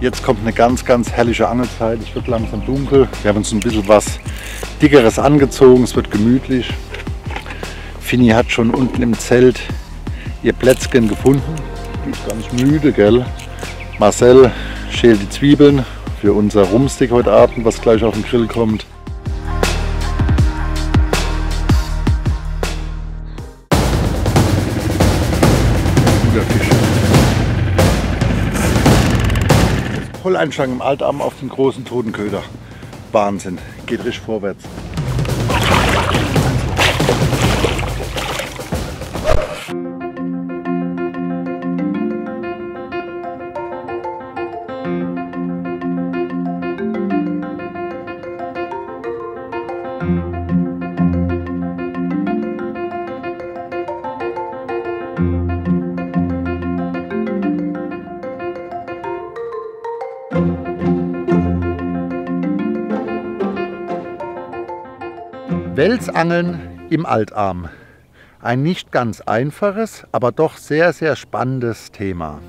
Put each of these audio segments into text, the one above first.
Jetzt kommt eine ganz, ganz herrliche Angelzeit. Es wird langsam dunkel. Wir haben uns ein bisschen was Dickeres angezogen. Es wird gemütlich. Fini hat schon unten im Zelt ihr Plätzchen gefunden. Die ist ganz müde, gell? Marcel schält die Zwiebeln für unser Rumstick heute Abend, was gleich auf den Grill kommt. Volleinschlag im Altarm auf den großen Totenköder. Wahnsinn, geht richtig vorwärts. Welsangeln im Altarm. Ein nicht ganz einfaches, aber doch sehr, sehr spannendes Thema.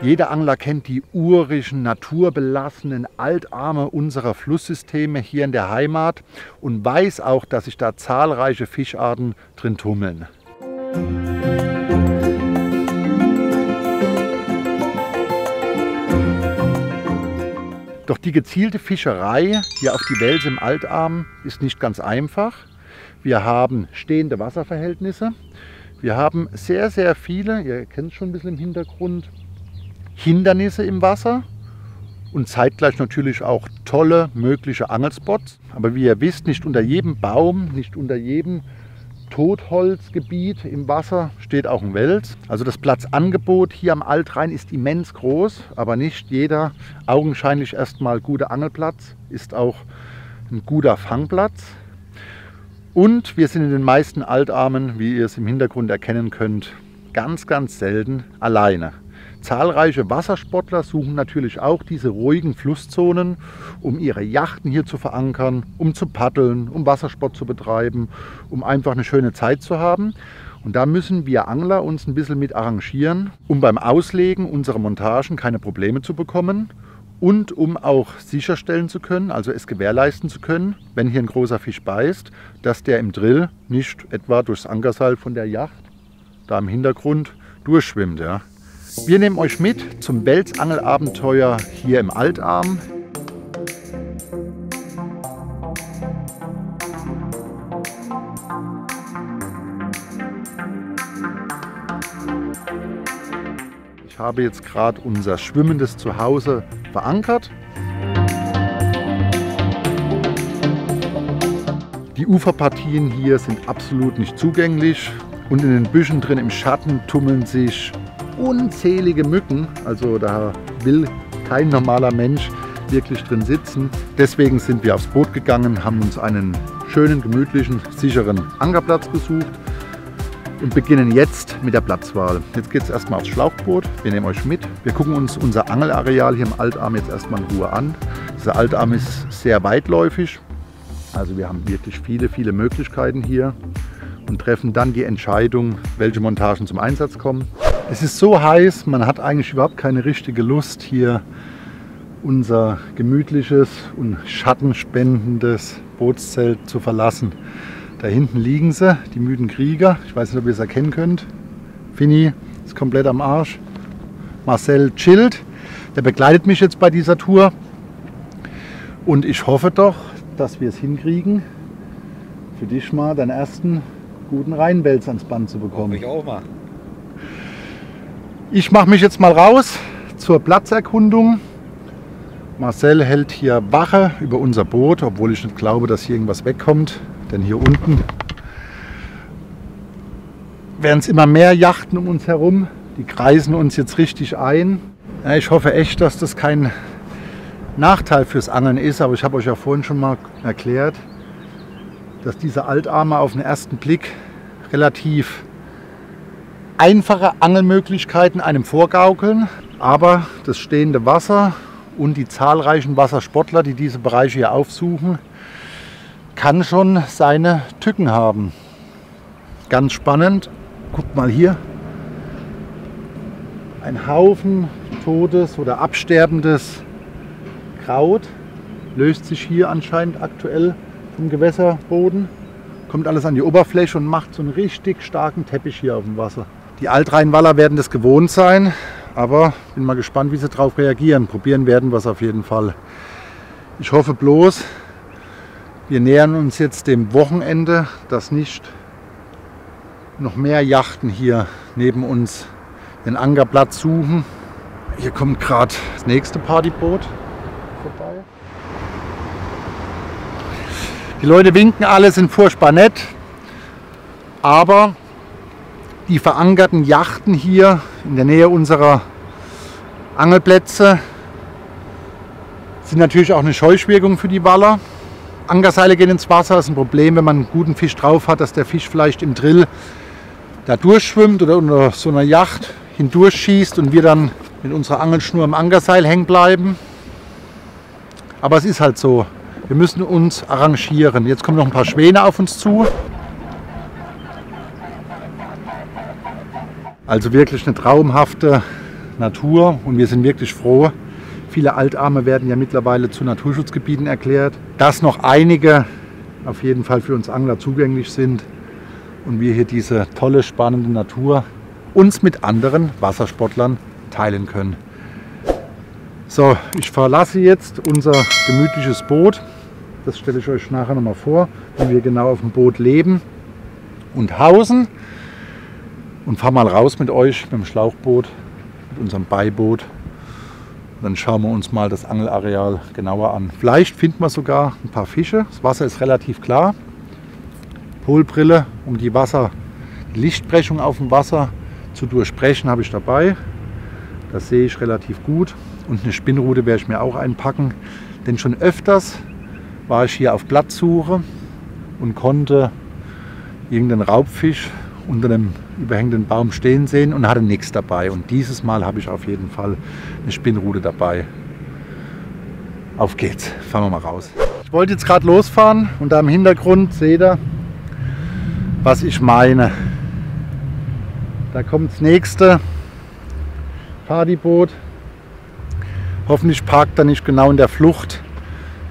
Jeder Angler kennt die urischen, naturbelassenen Altarme unserer Flusssysteme hier in der Heimat und weiß auch, dass sich da zahlreiche Fischarten drin tummeln. Doch die gezielte Fischerei hier auf die Wels im Altarm ist nicht ganz einfach. Wir haben stehende Wasserverhältnisse. Wir haben sehr, sehr viele, ihr kennt es schon ein bisschen im Hintergrund, Hindernisse im Wasser und zeitgleich natürlich auch tolle mögliche Angelspots. Aber wie ihr wisst, nicht unter jedem Baum, nicht unter jedem Totholzgebiet im Wasser steht auch ein Wels. Also das Platzangebot hier am Altrhein ist immens groß, aber nicht jeder augenscheinlich erstmal gute Angelplatz ist auch ein guter Fangplatz. Und wir sind in den meisten Altarmen, wie ihr es im Hintergrund erkennen könnt, ganz, ganz selten alleine. Zahlreiche Wassersportler suchen natürlich auch diese ruhigen Flusszonen, um ihre Yachten hier zu verankern, um zu paddeln, um Wassersport zu betreiben, um einfach eine schöne Zeit zu haben. Und da müssen wir Angler uns ein bisschen mit arrangieren, um beim Auslegen unserer Montagen keine Probleme zu bekommen und um auch sicherstellen zu können, also es gewährleisten zu können, wenn hier ein großer Fisch beißt, dass der im Drill nicht etwa durchs Ankerseil von der Yacht da im Hintergrund durchschwimmt. Ja. Wir nehmen euch mit zum Welsangelabenteuer hier im Altarm. Ich habe jetzt gerade unser schwimmendes Zuhause verankert. Die Uferpartien hier sind absolut nicht zugänglich und in den Büschen drin im Schatten tummeln sich unzählige Mücken. Also da will kein normaler Mensch wirklich drin sitzen. Deswegen sind wir aufs Boot gegangen, haben uns einen schönen, gemütlichen, sicheren Ankerplatz gesucht und beginnen jetzt mit der Platzwahl. Jetzt geht es erstmal aufs Schlauchboot. Wir nehmen euch mit. Wir gucken uns unser Angelareal hier im Altarm jetzt erstmal in Ruhe an. Dieser Altarm ist sehr weitläufig. Also wir haben wirklich viele, viele Möglichkeiten hier und treffen dann die Entscheidung, welche Montagen zum Einsatz kommen. Es ist so heiß, man hat eigentlich überhaupt keine richtige Lust, hier unser gemütliches und schattenspendendes Bootszelt zu verlassen. Da hinten liegen sie, die müden Krieger. Ich weiß nicht, ob ihr es erkennen könnt. Fini ist komplett am Arsch. Marcel chillt. Der begleitet mich jetzt bei dieser Tour. Und ich hoffe doch, dass wir es hinkriegen, für dich mal deinen ersten guten Rheinwels ans Band zu bekommen. Ich auch mal. Ich mache mich jetzt mal raus zur Platzerkundung. Marcel hält hier Wache über unser Boot, obwohl ich nicht glaube, dass hier irgendwas wegkommt. Denn hier unten werden es immer mehr Yachten um uns herum. Die kreisen uns jetzt richtig ein. Ja, ich hoffe echt, dass das kein Nachteil fürs Angeln ist, aber ich habe euch ja vorhin schon mal erklärt, dass diese Altarme auf den ersten Blick relativ einfache Angelmöglichkeiten einem vorgaukeln, aber das stehende Wasser und die zahlreichen Wassersportler, die diese Bereiche hier aufsuchen, kann schon seine Tücken haben. Ganz spannend. Guckt mal hier. Ein Haufen totes oder absterbendes Kraut löst sich hier anscheinend aktuell vom Gewässerboden. Kommt alles an die Oberfläche und macht so einen richtig starken Teppich hier auf dem Wasser. Die Altrheinwaller werden das gewohnt sein, aber bin mal gespannt, wie sie darauf reagieren. Probieren werden wir es auf jeden Fall. Ich hoffe bloß, wir nähern uns jetzt dem Wochenende, dass nicht noch mehr Yachten hier neben uns den Ankerplatz suchen. Hier kommt gerade das nächste Partyboot vorbei. Die Leute winken alle, sind furchtbar nett, aber die verankerten Yachten hier in der Nähe unserer Angelplätze sind natürlich auch eine Scheuschwirkung für die Waller. Ankerseile gehen ins Wasser, das ist ein Problem, wenn man einen guten Fisch drauf hat, dass der Fisch vielleicht im Drill da durchschwimmt oder unter so einer Yacht hindurchschießt und wir dann mit unserer Angelschnur am Ankerseil hängen bleiben. Aber es ist halt so. Wir müssen uns arrangieren. Jetzt kommen noch ein paar Schwäne auf uns zu. Also wirklich eine traumhafte Natur und wir sind wirklich froh. Viele Altarme werden ja mittlerweile zu Naturschutzgebieten erklärt. Dass noch einige auf jeden Fall für uns Angler zugänglich sind und wir hier diese tolle, spannende Natur uns mit anderen Wassersportlern teilen können. So, ich verlasse jetzt unser gemütliches Boot. Das stelle ich euch nachher nochmal vor, wie wir genau auf dem Boot leben und hausen. Und fahre mal raus mit euch mit dem Schlauchboot, mit unserem Beiboot. Dann schauen wir uns mal das Angelareal genauer an. Vielleicht finden wir sogar ein paar Fische. Das Wasser ist relativ klar. Polbrille, um die Wasser, die Lichtbrechung auf dem Wasser zu durchbrechen, habe ich dabei. Das sehe ich relativ gut. Und eine Spinnrute werde ich mir auch einpacken. Denn schon öfters war ich hier auf Platzsuche und konnte irgendeinen Raubfisch unter einem überhängenden Baum stehen sehen und hatte nichts dabei. Und dieses Mal habe ich auf jeden Fall eine Spinnrute dabei. Auf geht's, fahren wir mal raus. Ich wollte jetzt gerade losfahren und da im Hintergrund seht ihr, was ich meine. Da kommt das nächste Partyboot. Hoffentlich parkt er nicht genau in der Flucht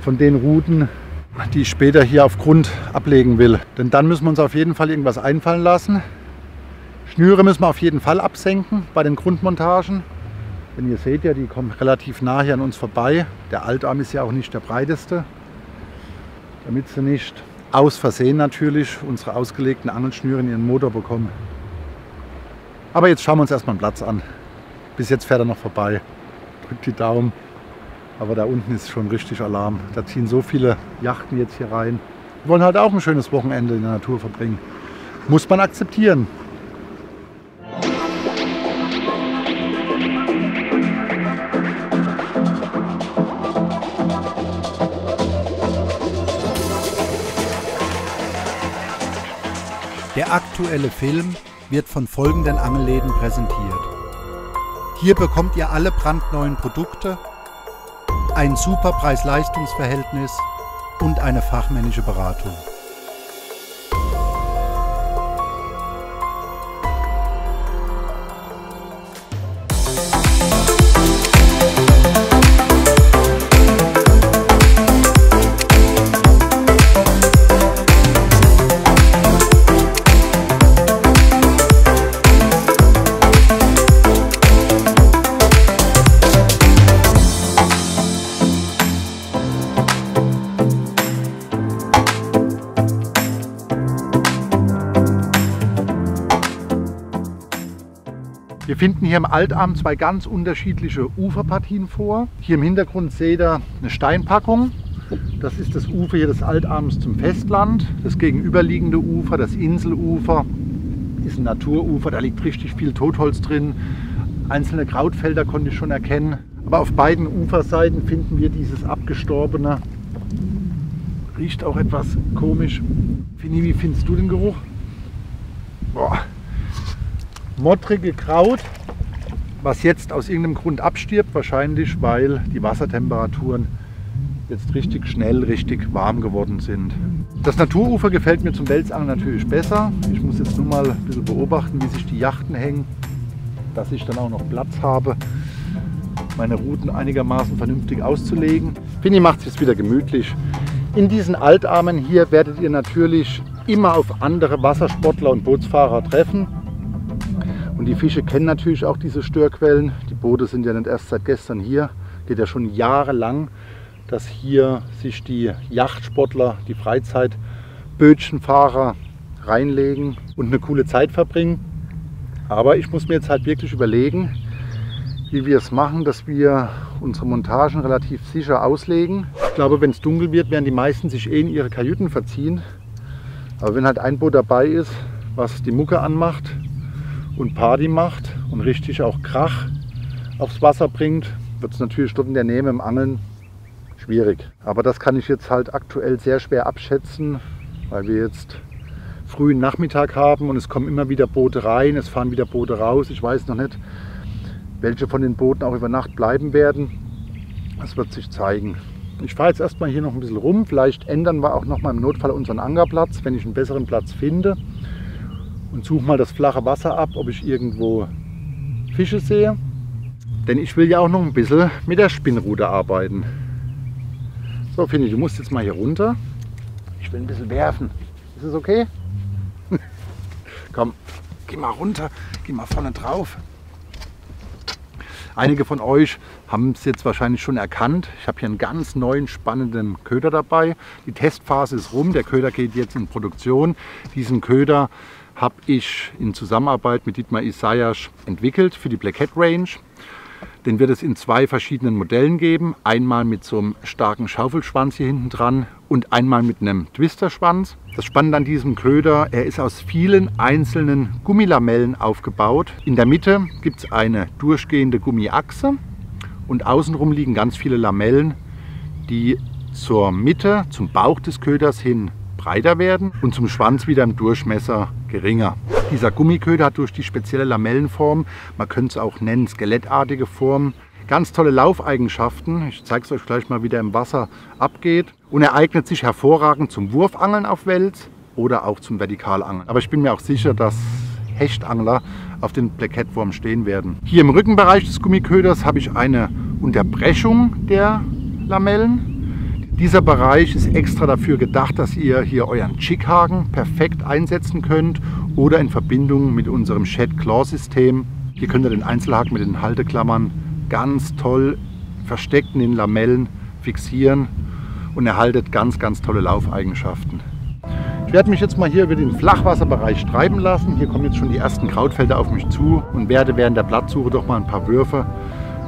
von den Routen, die ich später hier auf Grund ablegen will. Denn dann müssen wir uns auf jeden Fall irgendwas einfallen lassen. Schnüre müssen wir auf jeden Fall absenken bei den Grundmontagen. Denn ihr seht ja, die kommen relativ nah hier an uns vorbei. Der Altarm ist ja auch nicht der breiteste. Damit sie nicht aus Versehen natürlich unsere ausgelegten Angelschnüre in ihren Motor bekommen. Aber jetzt schauen wir uns erstmal einen Platz an. Bis jetzt fährt er noch vorbei. Drückt die Daumen. Aber da unten ist schon richtig Alarm. Da ziehen so viele Yachten jetzt hier rein. Wir wollen halt auch ein schönes Wochenende in der Natur verbringen. Muss man akzeptieren. Der aktuelle Film wird von folgenden Angelläden präsentiert. Hier bekommt ihr alle brandneuen Produkte, ein super Preis-Leistungs-Verhältnis und eine fachmännische Beratung. Wir finden hier im Altarm zwei ganz unterschiedliche Uferpartien vor. Hier im Hintergrund seht ihr eine Steinpackung. Das ist das Ufer hier des Altarms zum Festland. Das gegenüberliegende Ufer, das Inselufer, ist ein Naturufer. Da liegt richtig viel Totholz drin. Einzelne Krautfelder konnte ich schon erkennen. Aber auf beiden Uferseiten finden wir dieses abgestorbene. Riecht auch etwas komisch. Fini, wie findest du den Geruch? Mottrige Kraut, was jetzt aus irgendeinem Grund abstirbt, wahrscheinlich weil die Wassertemperaturen jetzt richtig schnell, richtig warm geworden sind. Das Naturufer gefällt mir zum Welsangeln natürlich besser. Ich muss jetzt nur mal ein bisschen beobachten, wie sich die Yachten hängen, dass ich dann auch noch Platz habe, meine Routen einigermaßen vernünftig auszulegen. Finny macht es jetzt wieder gemütlich. In diesen Altarmen hier werdet ihr natürlich immer auf andere Wassersportler und Bootsfahrer treffen. Und die Fische kennen natürlich auch diese Störquellen. Die Boote sind ja nicht erst seit gestern hier, geht ja schon jahrelang dass hier sich die Yachtsportler, die Freizeitbötchenfahrer reinlegen und eine coole Zeit verbringen. Aber ich muss mir jetzt halt wirklich überlegen, wie wir es machen, dass wir unsere Montagen relativ sicher auslegen. Ich glaube, wenn es dunkel wird, werden die meisten sich eh in ihre Kajüten verziehen. Aber wenn halt ein Boot dabei ist, was die Mucke anmacht und Party macht und richtig auch Krach aufs Wasser bringt, wird es natürlich dort in der Nähe im Angeln schwierig. Aber das kann ich jetzt halt aktuell sehr schwer abschätzen, weil wir jetzt frühen Nachmittag haben und es kommen immer wieder Boote rein, es fahren wieder Boote raus. Ich weiß noch nicht, welche von den Booten auch über Nacht bleiben werden. Das wird sich zeigen. Ich fahre jetzt erstmal hier noch ein bisschen rum. Vielleicht ändern wir auch noch mal im Notfall unseren Angerplatz, wenn ich einen besseren Platz finde. Und suche mal das flache Wasser ab, ob ich irgendwo Fische sehe. Denn ich will ja auch noch ein bisschen mit der Spinnrute arbeiten. So, Finny, du musst jetzt mal hier runter. Ich will ein bisschen werfen. Ist es okay? Komm, geh mal runter, geh mal vorne drauf. Einige von euch haben es jetzt wahrscheinlich schon erkannt. Ich habe hier einen ganz neuen spannenden Köder dabei. Die Testphase ist rum, der Köder geht jetzt in Produktion. Diesen Köder habe ich in Zusammenarbeit mit Dietmar Isaias entwickelt für die Black Hat Range. Den wird es in zwei verschiedenen Modellen geben. Einmal mit so einem starken Schaufelschwanz hier hinten dran und einmal mit einem Twisterschwanz. Das Spannende an diesem Köder, er ist aus vielen einzelnen Gummilamellen aufgebaut. In der Mitte gibt es eine durchgehende Gummiachse und außenrum liegen ganz viele Lamellen, die zur Mitte, zum Bauch des Köders hin breiter werden und zum Schwanz wieder im Durchmesser geringer. Dieser Gummiköder hat durch die spezielle Lamellenform, man könnte es auch nennen skelettartige Form, ganz tolle Laufeigenschaften. Ich zeige es euch gleich mal, wie der im Wasser abgeht. Und er eignet sich hervorragend zum Wurfangeln auf Wels oder auch zum Vertikalangeln. Aber ich bin mir auch sicher, dass Hechtangler auf den Plaketwurm stehen werden. Hier im Rückenbereich des Gummiköders habe ich eine Unterbrechung der Lamellen. Dieser Bereich ist extra dafür gedacht, dass ihr hier euren Chickhaken perfekt einsetzen könnt oder in Verbindung mit unserem Shed Claw System. Hier könnt ihr den Einzelhaken mit den Halteklammern ganz toll versteckt in den Lamellen fixieren und erhaltet ganz, ganz tolle Laufeigenschaften. Ich werde mich jetzt mal hier über den Flachwasserbereich treiben lassen. Hier kommen jetzt schon die ersten Krautfelder auf mich zu und werde während der Blattsuche doch mal ein paar Würfe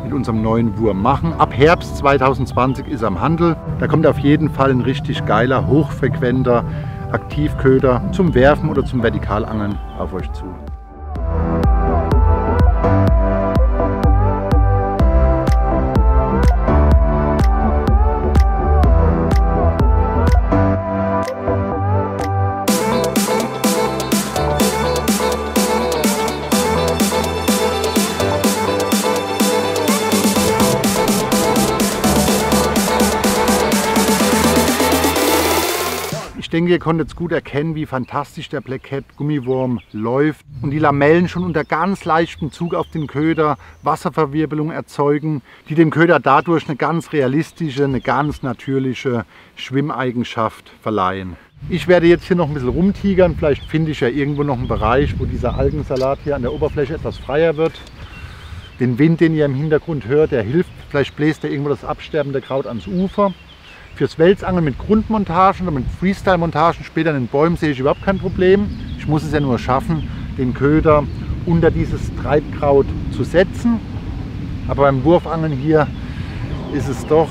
mit unserem neuen Wurm machen. Ab Herbst 2020 ist er am Handel. Da kommt auf jeden Fall ein richtig geiler, hochfrequenter Aktivköder zum Werfen oder zum Vertikalangeln auf euch zu. Ihr konntet gut erkennen, wie fantastisch der Black Cat Gummiwurm läuft und die Lamellen schon unter ganz leichtem Zug auf den Köder Wasserverwirbelung erzeugen, die dem Köder dadurch eine ganz realistische, eine ganz natürliche Schwimmeigenschaft verleihen. Ich werde jetzt hier noch ein bisschen rumtigern, vielleicht finde ich ja irgendwo noch einen Bereich, wo dieser Algensalat hier an der Oberfläche etwas freier wird. Den Wind, den ihr im Hintergrund hört, der hilft, vielleicht bläst er irgendwo das absterbende Kraut ans Ufer. Fürs Welsangeln mit Grundmontagen oder mit Freestyle-Montagen später in den Bäumen sehe ich überhaupt kein Problem. Ich muss es ja nur schaffen, den Köder unter dieses Treibkraut zu setzen. Aber beim Wurfangeln hier ist es doch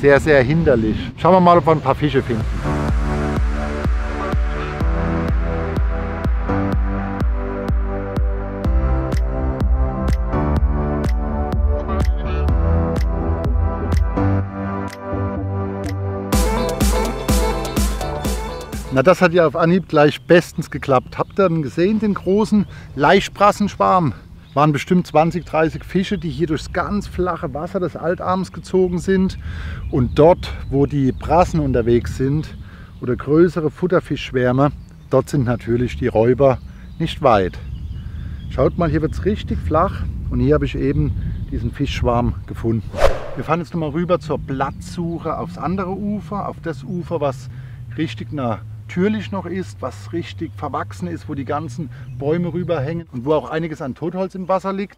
sehr, sehr hinderlich. Schauen wir mal, ob wir ein paar Fische finden. Na, das hat ja auf Anhieb gleich bestens geklappt. Habt ihr denn gesehen, den großen Laichbrassenschwarm? waren bestimmt 20, 30 Fische, die hier durchs ganz flache Wasser des Altarms gezogen sind. Und dort, wo die Brassen unterwegs sind oder größere Futterfischschwärme, dort sind natürlich die Räuber nicht weit. Schaut mal, hier wird es richtig flach und hier habe ich eben diesen Fischschwarm gefunden. Wir fahren jetzt nochmal rüber zur Platzsuche aufs andere Ufer, auf das Ufer, was richtig natürlich noch ist, was richtig verwachsen ist, wo die ganzen Bäume rüberhängen und wo auch einiges an Totholz im Wasser liegt.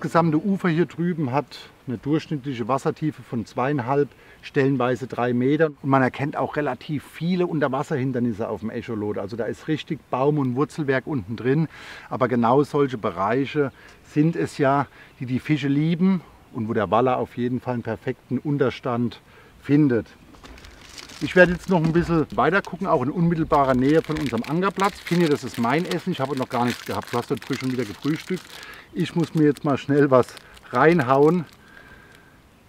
Das gesamte Ufer hier drüben hat eine durchschnittliche Wassertiefe von zweieinhalb, stellenweise drei Metern. Und man erkennt auch relativ viele Unterwasserhindernisse auf dem Echolot. Also da ist richtig Baum- und Wurzelwerk unten drin. Aber genau solche Bereiche sind es ja, die die Fische lieben und wo der Waller auf jeden Fall einen perfekten Unterstand findet. Ich werde jetzt noch ein bisschen weiter gucken, auch in unmittelbarer Nähe von unserem Ankerplatz. Finde, das ist mein Essen. Ich habe noch gar nichts gehabt. Du hast dort früh schon wieder gefrühstückt. Ich muss mir jetzt mal schnell was reinhauen,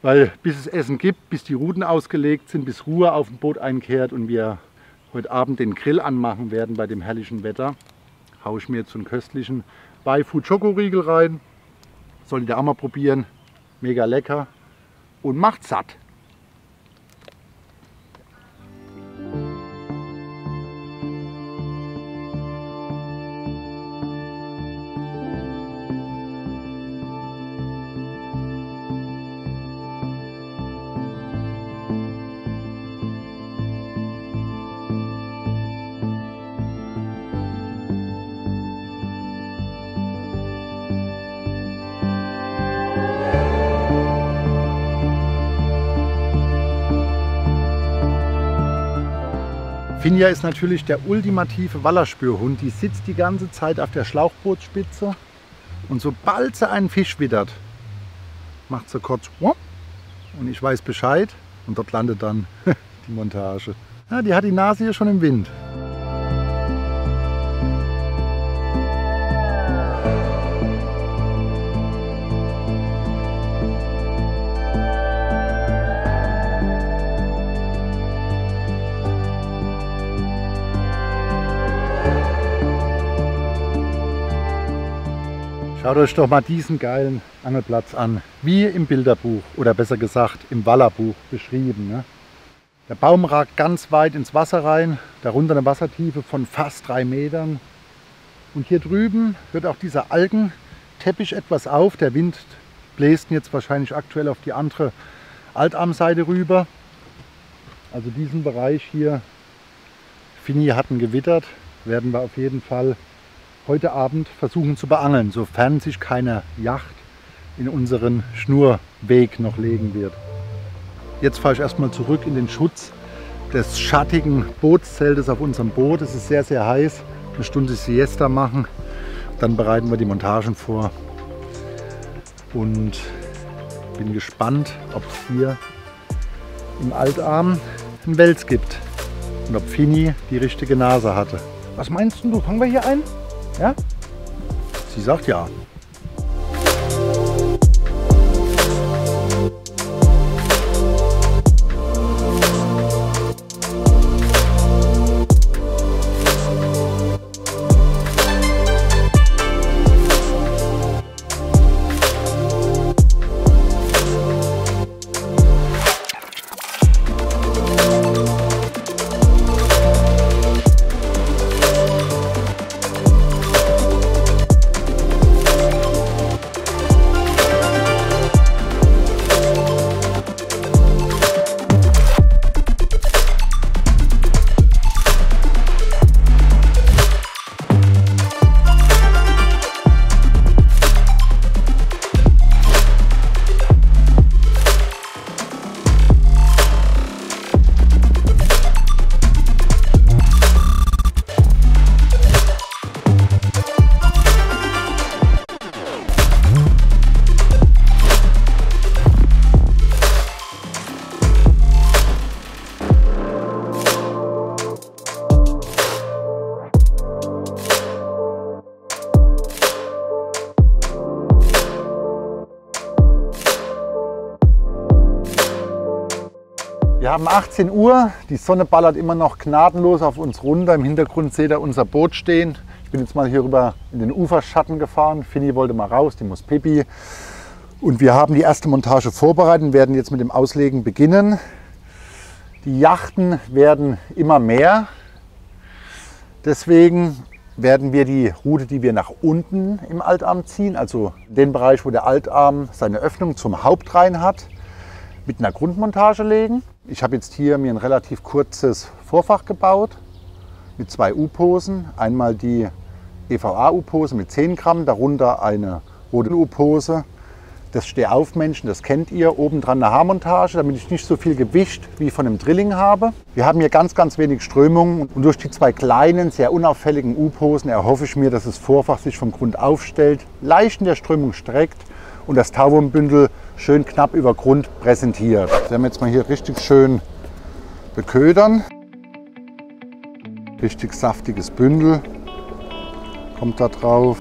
weil bis es Essen gibt, bis die Routen ausgelegt sind, bis Ruhe auf dem Boot einkehrt und wir heute Abend den Grill anmachen werden bei dem herrlichen Wetter, haue ich mir jetzt so einen köstlichen Beifood Schokoriegel rein. Solltet ihr auch mal probieren. Mega lecker und macht satt. Finja ist natürlich der ultimative Wallerspürhund. Die sitzt die ganze Zeit auf der Schlauchbootspitze und sobald sie einen Fisch wittert, macht sie kurz und ich weiß Bescheid und dort landet dann die Montage. Ja, die hat die Nase hier schon im Wind. Schaut euch doch mal diesen geilen Angelplatz an, wie im Bilderbuch oder besser gesagt im Wallerbuch beschrieben. Ne? Der Baum ragt ganz weit ins Wasser rein, darunter eine Wassertiefe von fast drei Metern. Und hier drüben hört auch dieser Algenteppich etwas auf. Der Wind bläst jetzt wahrscheinlich aktuell auf die andere Altarmseite rüber. Also diesen Bereich hier, Fini hatten gewittert, werden wir auf jeden Fall heute Abend versuchen zu beangeln, sofern sich keine Yacht in unseren Schnurweg noch legen wird. Jetzt fahre ich erstmal zurück in den Schutz des schattigen Bootszeltes auf unserem Boot. Es ist sehr, sehr heiß. Eine Stunde Siesta machen. Dann bereiten wir die Montagen vor. Und bin gespannt, ob es hier im Altarm einen Wels gibt. Und ob Fini die richtige Nase hatte. Was meinst du? Fangen wir hier ein? Ja? Sie sagt ja. 18 Uhr, die Sonne ballert immer noch gnadenlos auf uns runter. Im Hintergrund seht ihr unser Boot stehen. Ich bin jetzt mal hier rüber in den Uferschatten gefahren. Finny wollte mal raus, die muss Pipi. Und wir haben die erste Montage vorbereitet und werden jetzt mit dem Auslegen beginnen. Die Yachten werden immer mehr. Deswegen werden wir die Route, die wir nach unten im Altarm ziehen, also den Bereich, wo der Altarm seine Öffnung zum Hauptrhein hat, mit einer Grundmontage legen. Ich habe jetzt hier mir ein relativ kurzes Vorfach gebaut mit zwei U-Posen. Einmal die EVA-U-Pose mit 10 Gramm, darunter eine rote U-Pose das Stehaufmännchen, das kennt ihr. Obendran eine Haarmontage, damit ich nicht so viel Gewicht wie von einem Drilling habe. Wir haben hier ganz, ganz wenig Strömung und durch die zwei kleinen, sehr unauffälligen U-Posen erhoffe ich mir, dass das Vorfach sich vom Grund aufstellt, leicht in der Strömung streckt und das Tauwurmbündel schön knapp über Grund präsentiert. Wir jetzt mal hier richtig schön beködern. Richtig saftiges Bündel kommt da drauf.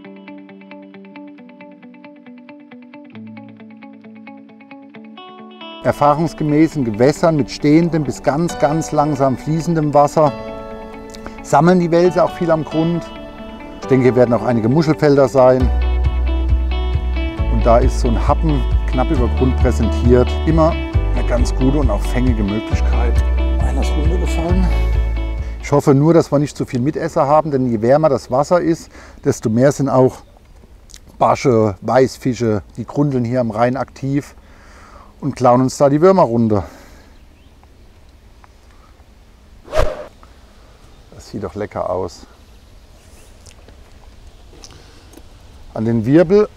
Erfahrungsgemäß in Gewässern mit stehendem bis ganz, ganz langsam fließendem Wasser sammeln die Wälse auch viel am Grund. Ich denke, hier werden auch einige Muschelfelder sein. Und da ist so ein Happen knapp über Grund präsentiert. Immer eine ganz gute und auch fängige Möglichkeit. Einer ist runtergefallen. Ich hoffe nur, dass wir nicht zu viel Mitesser haben, denn je wärmer das Wasser ist, desto mehr sind auch Barsche, Weißfische, die grundeln hier am Rhein aktiv und klauen uns da die Würmer runter. Das sieht doch lecker aus. An den Wirbel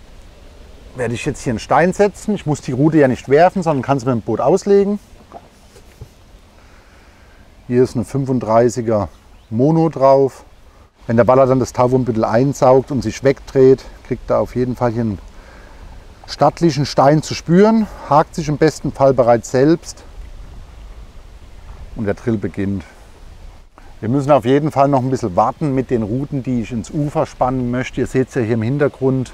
werde ich jetzt hier einen Stein setzen. Ich muss die Rute ja nicht werfen, sondern kann sie mit dem Boot auslegen. Hier ist eine 35er Mono drauf. Wenn der Baller dann das Tauwurmbüttel einsaugt und sich wegdreht, kriegt er auf jeden Fall hier einen stattlichen Stein zu spüren, hakt sich im besten Fall bereits selbst und der Drill beginnt. Wir müssen auf jeden Fall noch ein bisschen warten mit den Routen, die ich ins Ufer spannen möchte. Ihr seht es ja hier im Hintergrund.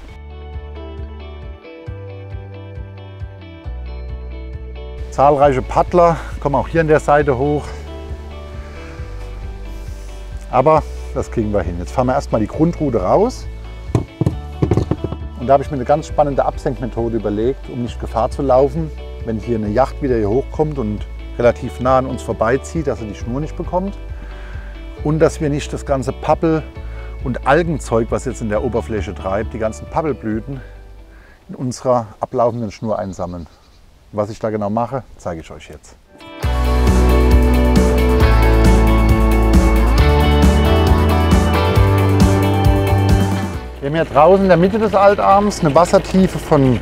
Zahlreiche Paddler kommen auch hier an der Seite hoch. Aber das kriegen wir hin. Jetzt fahren wir erstmal die Grundroute raus. Und da habe ich mir eine ganz spannende Absenkmethode überlegt, um nicht Gefahr zu laufen, wenn hier eine Yacht wieder hier hochkommt und relativ nah an uns vorbeizieht, dass er die Schnur nicht bekommt. Und dass wir nicht das ganze Pappel und Algenzeug, was jetzt in der Oberfläche treibt, die ganzen Pappelblüten, in unserer ablaufenden Schnur einsammeln. Was ich da genau mache, zeige ich euch jetzt. Wir haben hier draußen in der Mitte des Altarms eine Wassertiefe von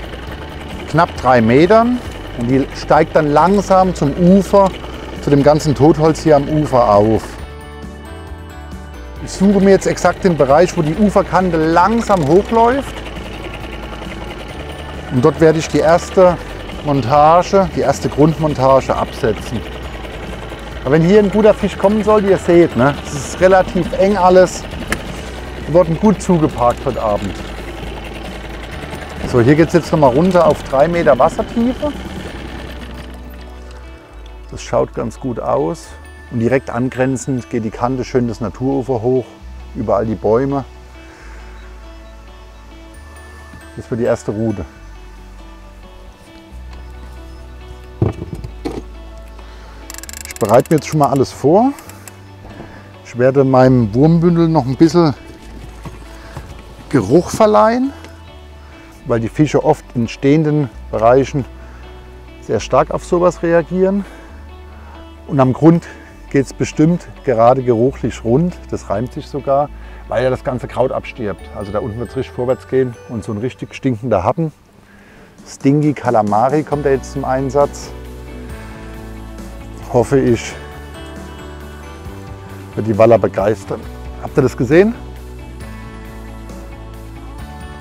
knapp drei Metern und die steigt dann langsam zum Ufer, zu dem ganzen Totholz hier am Ufer auf. Ich suche mir jetzt exakt den Bereich, wo die Uferkante langsam hochläuft. Und dort werde ich die erste Montage, die erste Grundmontage absetzen. Aber wenn hier ein guter Fisch kommen soll, ihr seht, ne, es ist relativ eng alles. Wir wurden gut zugeparkt heute Abend. So, hier geht es jetzt nochmal runter auf drei Meter Wassertiefe. Das schaut ganz gut aus. Und direkt angrenzend geht die Kante schön das Naturufer hoch, überall die Bäume. Das wird die erste Route. Bereite mir jetzt schon mal alles vor. Ich werde meinem Wurmbündel noch ein bisschen Geruch verleihen, weil die Fische oft in stehenden Bereichen sehr stark auf sowas reagieren. Und am Grund geht es bestimmt gerade geruchlich rund, das reimt sich sogar, weil ja das ganze Kraut abstirbt. Also da unten wird es richtig vorwärts gehen und so ein richtig stinkender Happen. Stingy Calamari kommt da jetzt zum Einsatz. Hoffe ich, wird die Waller begeistern. Habt ihr das gesehen?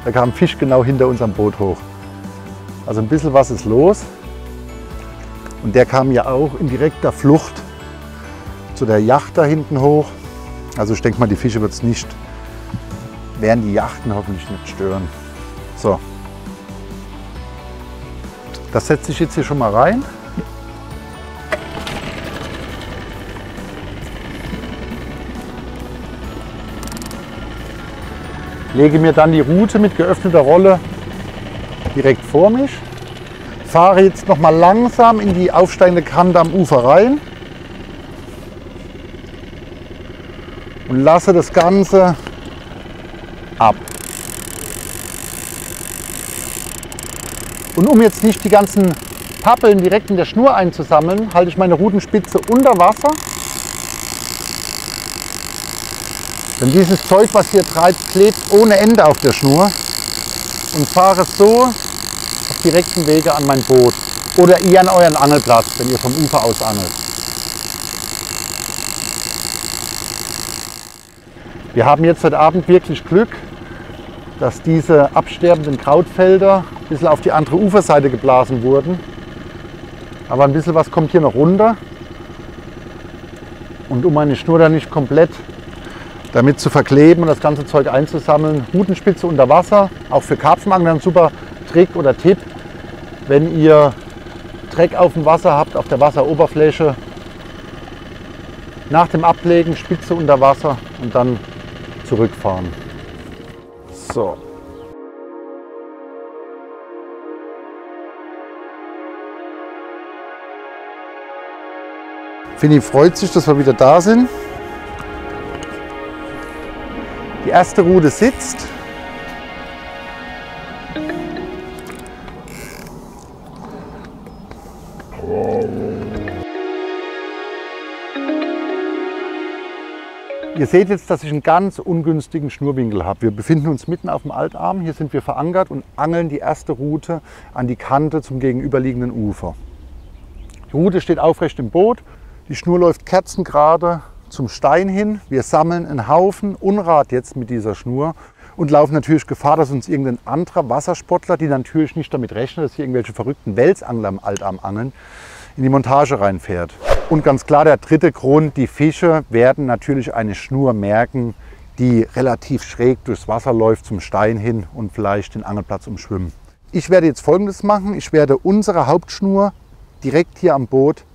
Da kam ein Fisch genau hinter unserem Boot hoch. Also ein bisschen was ist los. Und der kam ja auch in direkter Flucht zu der Yacht da hinten hoch. Also ich denke mal, die Fische wird es nicht, werden die Yachten hoffentlich nicht stören. So. Das setze ich jetzt hier schon mal rein. Lege mir dann die Rute mit geöffneter Rolle direkt vor mich, fahre jetzt noch mal langsam in die aufsteigende Kante am Ufer rein und lasse das Ganze ab. Und um jetzt nicht die ganzen Pappeln direkt in der Schnur einzusammeln, halte ich meine Rutenspitze unter Wasser. Denn dieses Zeug, was hier treibt, klebt ohne Ende auf der Schnur und fahre so auf direkten Wege an mein Boot oder ihr an euren Angelplatz, wenn ihr vom Ufer aus angelt. Wir haben jetzt heute Abend wirklich Glück, dass diese absterbenden Krautfelder ein bisschen auf die andere Uferseite geblasen wurden. Aber ein bisschen was kommt hier noch runter. Und um meine Schnur dann nicht komplett damit zu verkleben und das ganze Zeug einzusammeln, Rutenspitze unter Wasser, auch für Karpfenangler ein super Trick oder Tipp, wenn ihr Dreck auf dem Wasser habt, auf der Wasseroberfläche, nach dem Ablegen Spitze unter Wasser und dann zurückfahren. So. Fini freut sich, dass wir wieder da sind. Die erste Rute sitzt. Ihr seht jetzt, dass ich einen ganz ungünstigen Schnurwinkel habe. Wir befinden uns mitten auf dem Altarm. Hier sind wir verankert und angeln die erste Route an die Kante zum gegenüberliegenden Ufer. Die Route steht aufrecht im Boot. Die Schnur läuft kerzengerade zum Stein hin. Wir sammeln einen Haufen Unrat jetzt mit dieser Schnur und laufen natürlich Gefahr, dass uns irgendein anderer Wassersportler, die natürlich nicht damit rechnen, dass hier irgendwelche verrückten Welsangler am Altarm angeln, in die Montage reinfährt. Und ganz klar der dritte Grund, die Fische werden natürlich eine Schnur merken, die relativ schräg durchs Wasser läuft zum Stein hin und vielleicht den Angelplatz umschwimmen. Ich werde jetzt folgendes machen. Ich werde unsere Hauptschnur direkt hier am Boot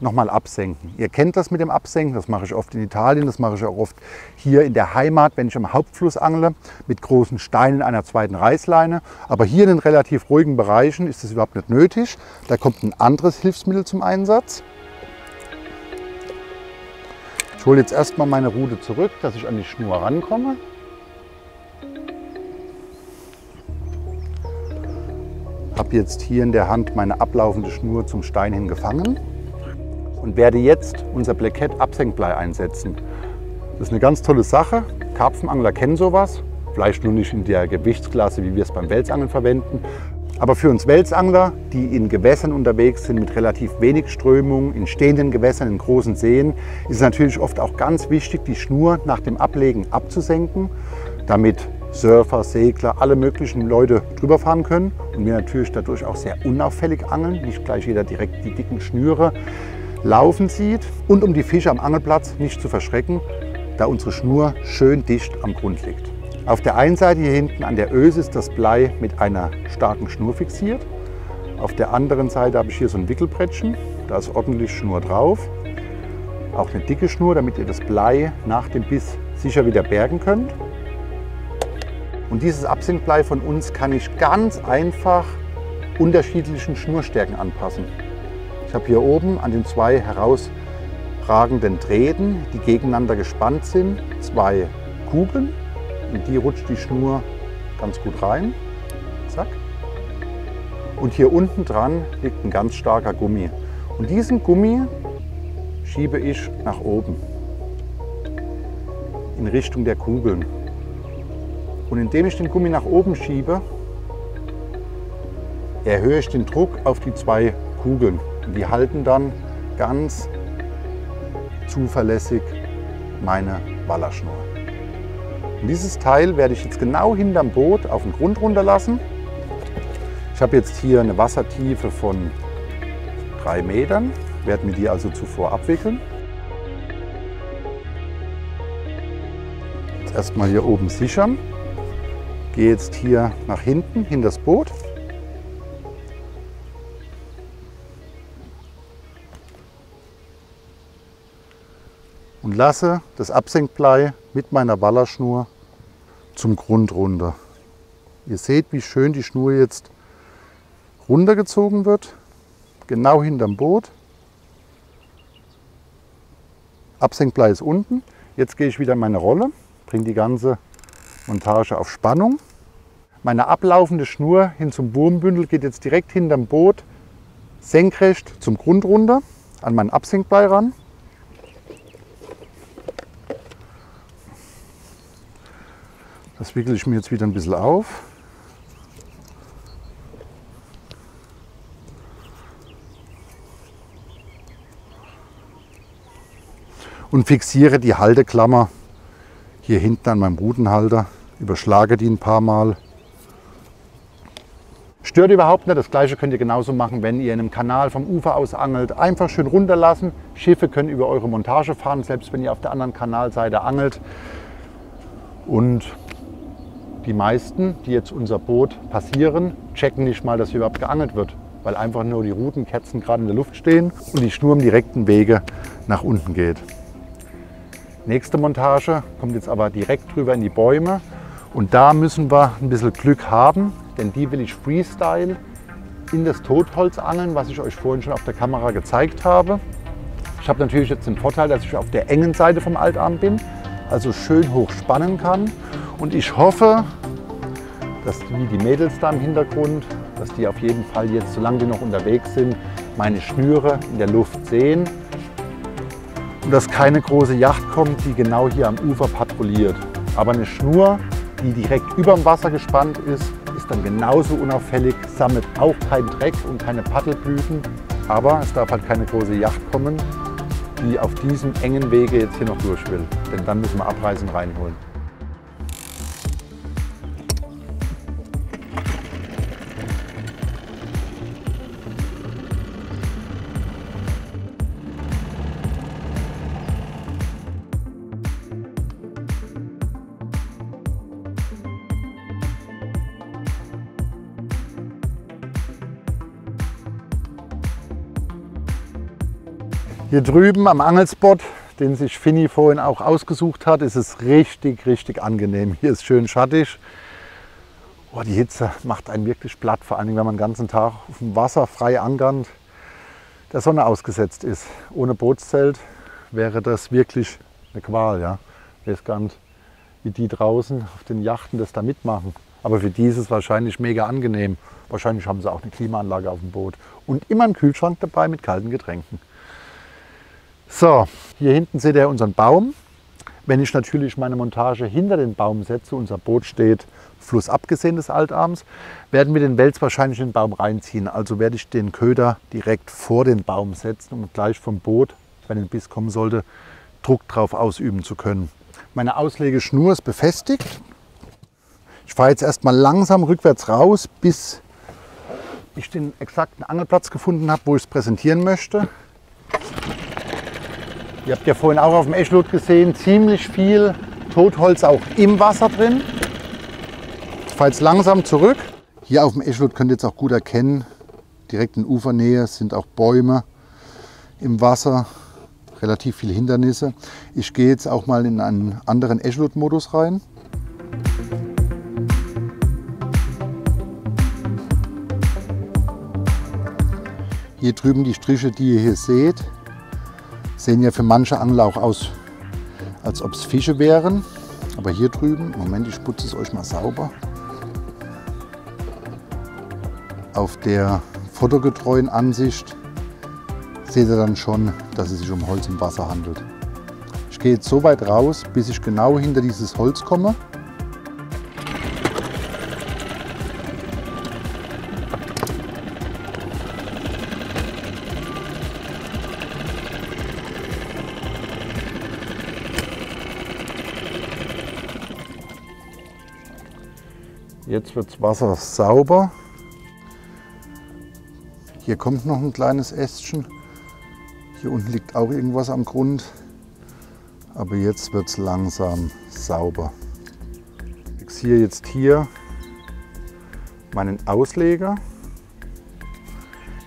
nochmal absenken. Ihr kennt das mit dem Absenken, das mache ich oft in Italien, das mache ich auch oft hier in der Heimat, wenn ich am Hauptfluss angle, mit großen Steinen einer zweiten Reißleine. Aber hier in den relativ ruhigen Bereichen ist das überhaupt nicht nötig. Da kommt ein anderes Hilfsmittel zum Einsatz. Ich hole jetzt erstmal meine Rute zurück, dass ich an die Schnur rankomme. Habe jetzt hier in der Hand meine ablaufende Schnur zum Stein hin gefangen und werde jetzt unser Blackett Absenkblei einsetzen. Das ist eine ganz tolle Sache. Karpfenangler kennen sowas, vielleicht nur nicht in der Gewichtsklasse, wie wir es beim Welsangeln verwenden. Aber für uns Welsangler, die in Gewässern unterwegs sind mit relativ wenig Strömung, in stehenden Gewässern, in großen Seen, ist es natürlich oft auch ganz wichtig, die Schnur nach dem Ablegen abzusenken, damit Surfer, Segler, alle möglichen Leute drüber fahren können und wir natürlich dadurch auch sehr unauffällig angeln, nicht gleich jeder direkt die dicken Schnüre laufen sieht und um die Fische am Angelplatz nicht zu verschrecken, da unsere Schnur schön dicht am Grund liegt. Auf der einen Seite hier hinten an der Öse ist das Blei mit einer starken Schnur fixiert. Auf der anderen Seite habe ich hier so ein Wickelbrettchen, da ist ordentlich Schnur drauf. Auch eine dicke Schnur, damit ihr das Blei nach dem Biss sicher wieder bergen könnt. Und dieses Absinkblei von uns kann ich ganz einfach unterschiedlichen Schnurstärken anpassen. Ich habe hier oben an den zwei herausragenden Drähten, die gegeneinander gespannt sind, zwei Kugeln. In die rutscht die Schnur ganz gut rein. Zack. Und hier unten dran liegt ein ganz starker Gummi. Und diesen Gummi schiebe ich nach oben in Richtung der Kugeln. Und indem ich den Gummi nach oben schiebe, erhöhe ich den Druck auf die zwei Kugeln. Und die halten dann ganz zuverlässig meine Wallerschnur. Und dieses Teil werde ich jetzt genau hinterm Boot auf den Grund runterlassen. Ich habe jetzt hier eine Wassertiefe von drei Metern, werde mir die also zuvor abwickeln. Jetzt erstmal hier oben sichern. Gehe jetzt hier nach hinten, hin das Boot. Lasse das Absenkblei mit meiner Ballerschnur zum Grund runter. Ihr seht, wie schön die Schnur jetzt runtergezogen wird, genau hinterm Boot. Absenkblei ist unten. Jetzt gehe ich wieder in meine Rolle, bringe die ganze Montage auf Spannung. Meine ablaufende Schnur hin zum Wurmbündel geht jetzt direkt hinterm Boot senkrecht zum Grund runter, an meinen Absenkblei ran. Das wickele ich mir jetzt wieder ein bisschen auf. Und fixiere die Halteklammer hier hinten an meinem Rutenhalter, überschlage die ein paar Mal. Stört überhaupt nicht, das gleiche könnt ihr genauso machen, wenn ihr in einem Kanal vom Ufer aus angelt. Einfach schön runterlassen. Schiffe können über eure Montage fahren, selbst wenn ihr auf der anderen Kanalseite angelt. Und die meisten, die jetzt unser Boot passieren, checken nicht mal, dass hier überhaupt geangelt wird, weil einfach nur die Rutenkerzen gerade in der Luft stehen und die Schnur im direkten Wege nach unten geht. Nächste Montage kommt jetzt aber direkt drüber in die Bäume und da müssen wir ein bisschen Glück haben, denn die will ich Freestyle in das Totholz angeln, was ich euch vorhin schon auf der Kamera gezeigt habe. Ich habe natürlich jetzt den Vorteil, dass ich auf der engen Seite vom Altarm bin, also schön hoch spannen kann. Und ich hoffe, dass wie die Mädels da im Hintergrund, dass die auf jeden Fall jetzt, solange die noch unterwegs sind, meine Schnüre in der Luft sehen. Und dass keine große Yacht kommt, die genau hier am Ufer patrouilliert. Aber eine Schnur, die direkt über dem Wasser gespannt ist, ist dann genauso unauffällig, sammelt auch keinen Dreck und keine Paddelblüten. Aber es darf halt keine große Yacht kommen, die auf diesem engen Wege jetzt hier noch durch will. Denn dann müssen wir abreißen reinholen. Hier drüben am Angelspot, den sich Finny vorhin auch ausgesucht hat, ist es richtig, richtig angenehm. Hier ist schön schattig. Oh, die Hitze macht einen wirklich platt, vor allem wenn man den ganzen Tag auf dem Wasser frei angernd der Sonne ausgesetzt ist. Ohne Bootszelt wäre das wirklich eine Qual. Ja. Ich weiß gar nicht, wie die draußen auf den Yachten das da mitmachen. Aber für die ist es wahrscheinlich mega angenehm. Wahrscheinlich haben sie auch eine Klimaanlage auf dem Boot. Und immer einen Kühlschrank dabei mit kalten Getränken. So, hier hinten seht ihr unseren Baum. Wenn ich natürlich meine Montage hinter den Baum setze, unser Boot steht flussabgesehen des Altarms, werden wir den Wels wahrscheinlich in den Baum reinziehen. Also werde ich den Köder direkt vor den Baum setzen, um gleich vom Boot, wenn ein Biss kommen sollte, Druck drauf ausüben zu können. Meine Auslegeschnur ist befestigt. Ich fahre jetzt erstmal langsam rückwärts raus, bis ich den exakten Angelplatz gefunden habe, wo ich es präsentieren möchte. Ihr habt ja vorhin auch auf dem Eschlot gesehen, ziemlich viel Totholz auch im Wasser drin. Ich fahre jetzt langsam zurück. Hier auf dem Eschlot könnt ihr jetzt auch gut erkennen, direkt in Ufernähe sind auch Bäume im Wasser, relativ viele Hindernisse. Ich gehe jetzt auch mal in einen anderen Eschlot-Modus rein. Hier drüben die Striche, die ihr hier seht, Sehen ja für manche Angler auch aus, als ob es Fische wären. Aber hier drüben, Moment, ich putze es euch mal sauber. Auf der fotogetreuen Ansicht seht ihr dann schon, dass es sich um Holz im Wasser handelt. Ich gehe jetzt so weit raus, bis ich genau hinter dieses Holz komme. Jetzt wird das Wasser sauber. Hier kommt noch ein kleines Ästchen. Hier unten liegt auch irgendwas am Grund. Aber jetzt wird es langsam sauber. Ich fixiere jetzt hier meinen Ausleger.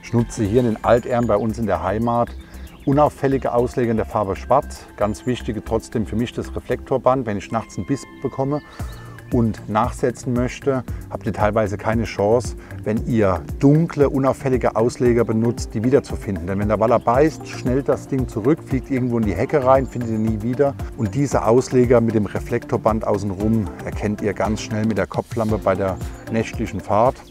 Ich nutze hier in den Altärm bei uns in der Heimat unauffällige Ausleger in der Farbe Schwarz. Ganz wichtige trotzdem für mich das Reflektorband, wenn ich nachts einen Biss bekomme und nachsetzen möchte, habt ihr teilweise keine Chance, wenn ihr dunkle, unauffällige Ausleger benutzt, die wiederzufinden. Denn wenn der Waller beißt, schnellt das Ding zurück, fliegt irgendwo in die Hecke rein, findet ihr nie wieder. Und diese Ausleger mit dem Reflektorband außenrum erkennt ihr ganz schnell mit der Kopflampe bei der nächtlichen Fahrt.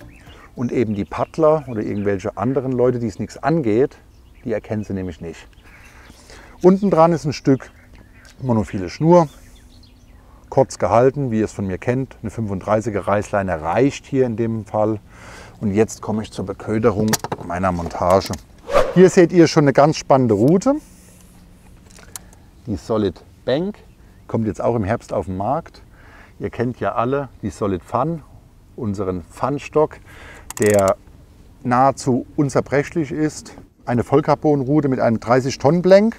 Und eben die Paddler oder irgendwelche anderen Leute, die es nichts angeht, die erkennen sie nämlich nicht. Unten dran ist ein Stück monophile Schnur, kurz gehalten, wie ihr es von mir kennt. Eine 35er Reißleine reicht hier in dem Fall. Und jetzt komme ich zur Beköderung meiner Montage. Hier seht ihr schon eine ganz spannende Route. Die Solid Bank kommt jetzt auch im Herbst auf den Markt. Ihr kennt ja alle die Solid Fun, unseren Funstock, der nahezu unzerbrechlich ist. Eine Vollcarbonrute mit einem 30 Tonnen Blank,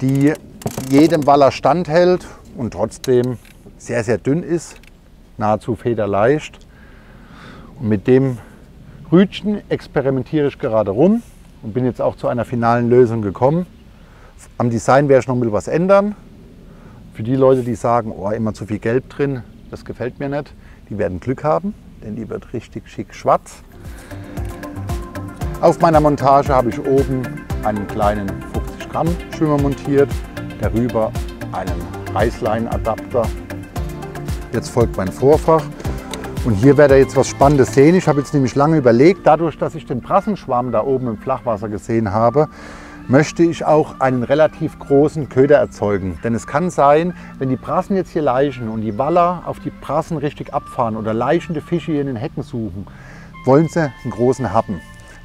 die jedem Waller standhält und trotzdem sehr, sehr dünn ist, nahezu federleicht. Und mit dem Rütchen experimentiere ich gerade rum und bin jetzt auch zu einer finalen Lösung gekommen. Am Design werde ich noch ein bisschen was ändern. Für die Leute, die sagen, oh, immer zu viel Gelb drin, das gefällt mir nicht, die werden Glück haben, denn die wird richtig schick schwarz. Auf meiner Montage habe ich oben einen kleinen 50 Gramm Schwimmer montiert, darüber einen Reißleinenadapter Jetzt folgt mein Vorfach. Und hier werdet ihr jetzt was Spannendes sehen. Ich habe jetzt nämlich lange überlegt, dadurch, dass ich den Brassenschwamm da oben im Flachwasser gesehen habe, möchte ich auch einen relativ großen Köder erzeugen. Denn es kann sein, wenn die Brassen jetzt hier leichen und die Waller auf die Brassen richtig abfahren oder leichende Fische hier in den Hecken suchen, wollen sie einen großen Happen.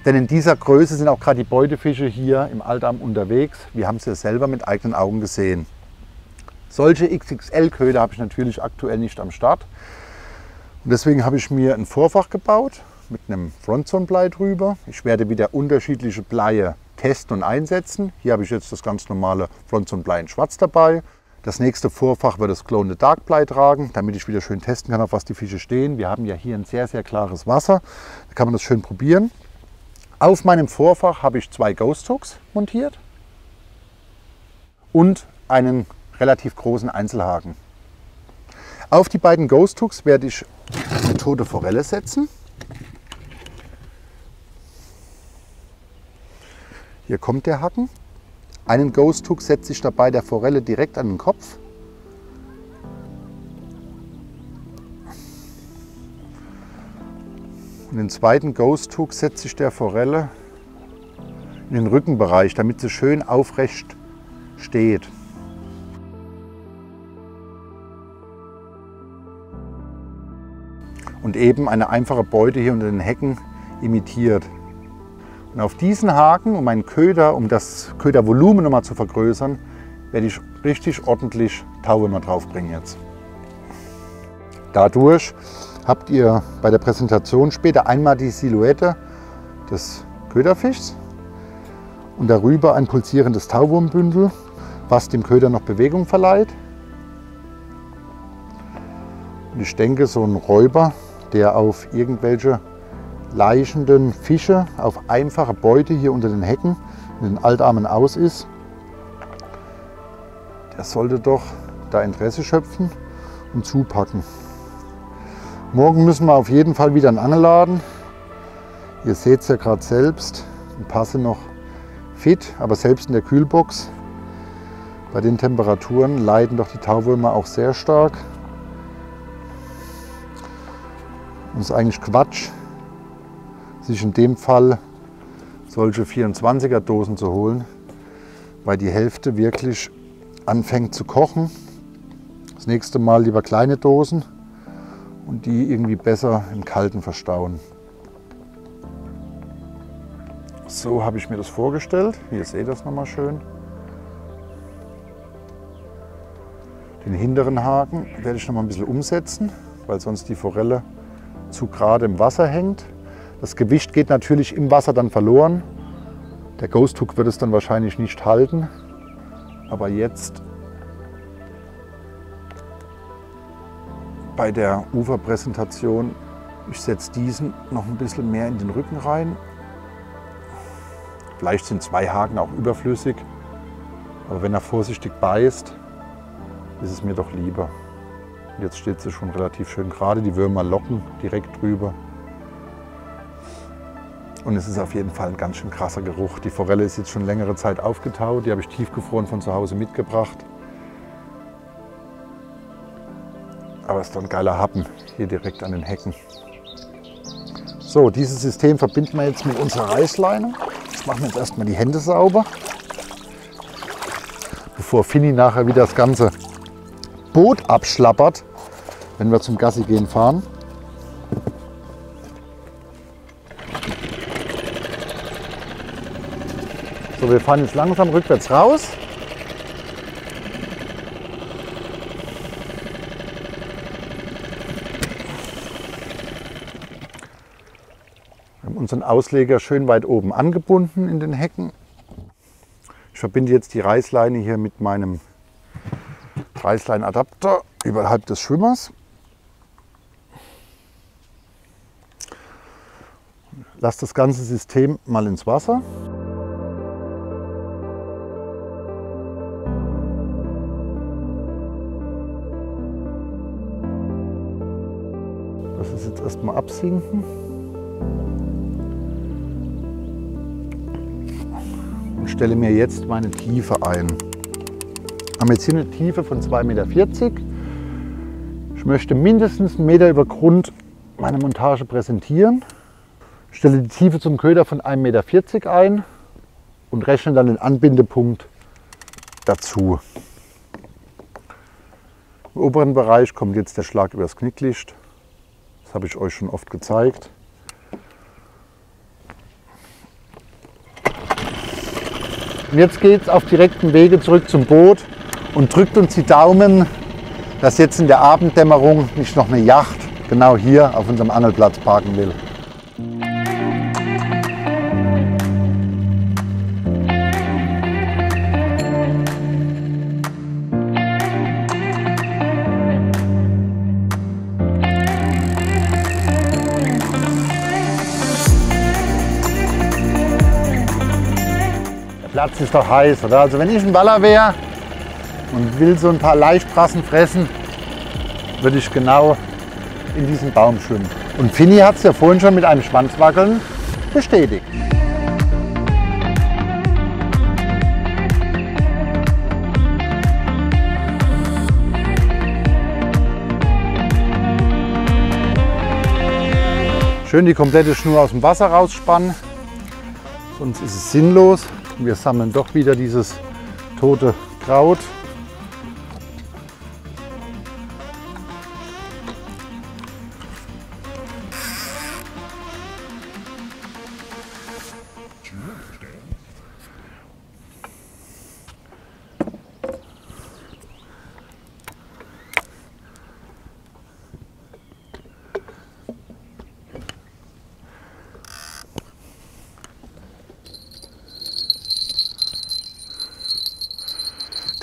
Denn in dieser Größe sind auch gerade die Beutefische hier im Altarm unterwegs. Wir haben sie selber mit eigenen Augen gesehen. Solche XXL-Köder habe ich natürlich aktuell nicht am Start. Und deswegen habe ich mir ein Vorfach gebaut mit einem Frontzone-Blei drüber. Ich werde wieder unterschiedliche Bleie testen und einsetzen. Hier habe ich jetzt das ganz normale Frontzone-Blei in schwarz dabei. Das nächste Vorfach wird das in the Dark Blei tragen, damit ich wieder schön testen kann, auf was die Fische stehen. Wir haben ja hier ein sehr, sehr klares Wasser. Da kann man das schön probieren. Auf meinem Vorfach habe ich zwei Ghost Hooks montiert und einen relativ großen Einzelhaken. Auf die beiden Ghost Hooks werde ich eine tote Forelle setzen. Hier kommt der Haken. Einen Ghost Hook setze ich dabei der Forelle direkt an den Kopf. Und den zweiten Ghost Hook setze ich der Forelle in den Rückenbereich, damit sie schön aufrecht steht. Und eben eine einfache Beute hier unter den Hecken imitiert. Und auf diesen Haken, um meinen Köder, um das Ködervolumen nochmal zu vergrößern, werde ich richtig ordentlich Tauwürmer draufbringen jetzt. Dadurch habt ihr bei der Präsentation später einmal die Silhouette des Köderfischs und darüber ein pulsierendes Tauwurmbündel, was dem Köder noch Bewegung verleiht. Und ich denke, so ein Räuber der auf irgendwelche leichenden Fische, auf einfache Beute hier unter den Hecken, in den Altarmen aus ist, der sollte doch da Interesse schöpfen und zupacken. Morgen müssen wir auf jeden Fall wieder einen Angel laden. Ihr seht es ja gerade selbst, die passe noch fit, aber selbst in der Kühlbox bei den Temperaturen leiden doch die Tauwürmer auch sehr stark. Und es ist eigentlich Quatsch, sich in dem Fall solche 24er Dosen zu holen, weil die Hälfte wirklich anfängt zu kochen. Das nächste Mal lieber kleine Dosen und die irgendwie besser im Kalten verstauen. So habe ich mir das vorgestellt. Hier seht ihr das nochmal schön. Den hinteren Haken werde ich noch mal ein bisschen umsetzen, weil sonst die Forelle zu gerade im Wasser hängt. Das Gewicht geht natürlich im Wasser dann verloren. Der Ghost Hook wird es dann wahrscheinlich nicht halten. Aber jetzt bei der Uferpräsentation, ich setze diesen noch ein bisschen mehr in den Rücken rein. Vielleicht sind zwei Haken auch überflüssig, aber wenn er vorsichtig beißt, ist es mir doch lieber. Jetzt steht sie schon relativ schön gerade. Die Würmer locken direkt drüber. Und es ist auf jeden Fall ein ganz schön krasser Geruch. Die Forelle ist jetzt schon längere Zeit aufgetaut. Die habe ich tiefgefroren von zu Hause mitgebracht. Aber es ist doch ein geiler Happen hier direkt an den Hecken. So, dieses System verbinden wir jetzt mit unserer Reißleine. Jetzt machen wir jetzt erstmal die Hände sauber, bevor Finny nachher wieder das ganze Boot abschlappert, wenn wir zum Gassi gehen fahren. So, wir fahren jetzt langsam rückwärts raus. Wir haben unseren Ausleger schön weit oben angebunden in den Hecken. Ich verbinde jetzt die Reißleine hier mit meinem Reißleinadapter überhalb des Schwimmers. Lass das ganze System mal ins Wasser. Lass es jetzt erstmal absinken. Und stelle mir jetzt meine Tiefe ein. Haben jetzt hier eine Tiefe von 2,40 Meter. Ich möchte mindestens einen Meter über Grund meine Montage präsentieren. Stelle die Tiefe zum Köder von 1,40 Meter ein und rechne dann den Anbindepunkt dazu. Im oberen Bereich kommt jetzt der Schlag über das Knicklicht. Das habe ich euch schon oft gezeigt. Und jetzt geht es auf direktem Wege zurück zum Boot und drückt uns die Daumen, dass jetzt in der Abenddämmerung nicht noch eine Yacht genau hier auf unserem Angelplatz parken will. Der Platz ist doch heiß, oder? Also wenn ich ein Baller wäre und will so ein paar Laichbrassen fressen, würde ich genau in diesen Baum schwimmen. Und Finny hat es ja vorhin schon mit einem Schwanzwackeln bestätigt. Schön die komplette Schnur aus dem Wasser rausspannen, sonst ist es sinnlos. Wir sammeln doch wieder dieses tote Kraut.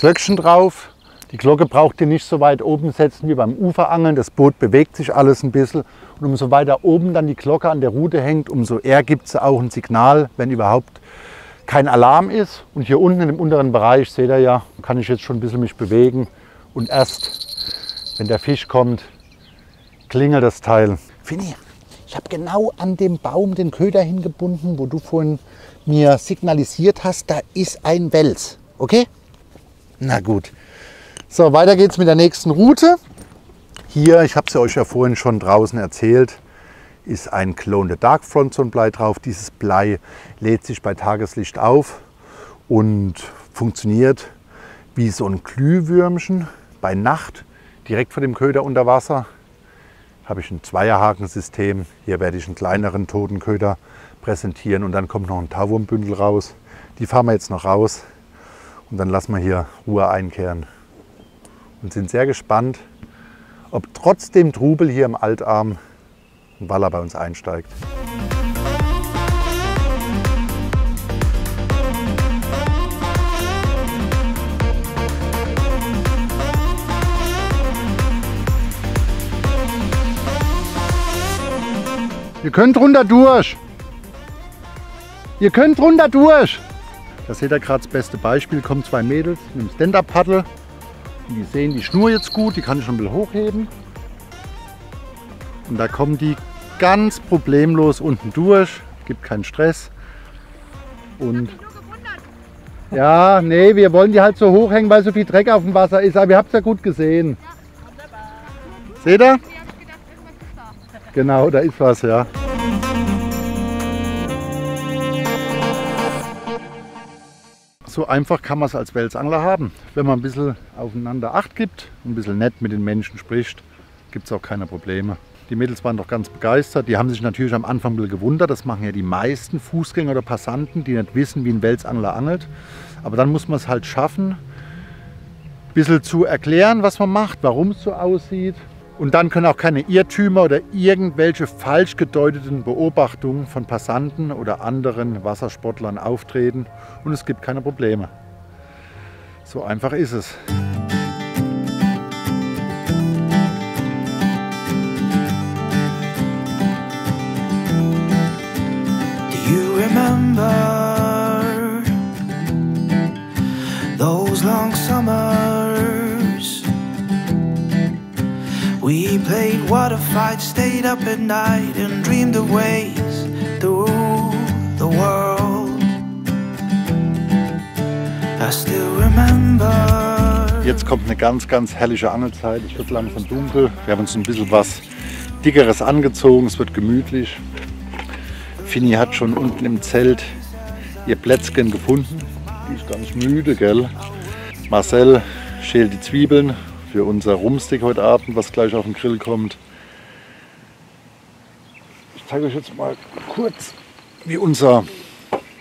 Glöckchen drauf. Die Glocke braucht ihr nicht so weit oben setzen wie beim Uferangeln. Das Boot bewegt sich alles ein bisschen. Und umso weiter oben dann die Glocke an der Rute hängt, umso eher gibt es auch ein Signal, wenn überhaupt kein Alarm ist. Und hier unten im unteren Bereich, seht ihr ja, kann ich jetzt schon ein bisschen mich bewegen. Und erst, wenn der Fisch kommt, klingelt das Teil. Finny, ich habe genau an dem Baum den Köder hingebunden, wo du vorhin mir signalisiert hast, da ist ein Wels. Okay? Na gut. So, weiter geht's mit der nächsten Route. Hier, ich habe es euch ja vorhin schon draußen erzählt, ist ein Clone the Dark Frontzone Blei drauf. Dieses Blei lädt sich bei Tageslicht auf und funktioniert wie so ein Glühwürmchen bei Nacht direkt vor dem Köder unter Wasser. Habe ich ein Zweierhakensystem. Hier werde ich einen kleineren Totenköder präsentieren und dann kommt noch ein Tauwurmbündel raus. Die fahren wir jetzt noch raus und dann lassen wir hier Ruhe einkehren und sind sehr gespannt, ob trotz dem Trubel hier im Altarm ein Waller bei uns einsteigt. Ihr könnt runter durch. Ihr könnt runter durch. Das seht ihr gerade das beste Beispiel. Kommen zwei Mädels mit dem Stand-Up-Paddle Die sehen die Schnur jetzt gut, die kann ich schon ein bisschen hochheben. Und da kommen die ganz problemlos unten durch, gibt keinen Stress. Und ja, nee, wir wollen die halt so hochhängen, weil so viel Dreck auf dem Wasser ist. Aber ihr habt es ja gut gesehen. Seht ihr? Genau, da ist was, ja. So einfach kann man es als Welsangler haben. Wenn man ein bisschen aufeinander Acht gibt, ein bisschen nett mit den Menschen spricht, gibt es auch keine Probleme. Die Mädels waren doch ganz begeistert. Die haben sich natürlich am Anfang ein bisschen gewundert. Das machen ja die meisten Fußgänger oder Passanten, die nicht wissen, wie ein Welsangler angelt. Aber dann muss man es halt schaffen, ein bisschen zu erklären, was man macht, warum es so aussieht. Und dann können auch keine Irrtümer oder irgendwelche falsch gedeuteten Beobachtungen von Passanten oder anderen Wassersportlern auftreten und es gibt keine Probleme. So einfach ist es. Remember those long We played water fights, stayed up at night, and dreamed of ways through the world. I still remember. Jetzt kommt eine ganz, ganz herrliche Angelzeit. Es wird langsam dunkel. Wir haben uns ein bisschen was Dickeres angezogen. Es wird gemütlich. Fini hat schon unten im Zelt ihr Plätzchen gefunden. Die ist ganz müde, gell? Marcel schält die Zwiebeln für unser Rumstick heute Abend, was gleich auf den Grill kommt. Ich zeige euch jetzt mal kurz, wie unser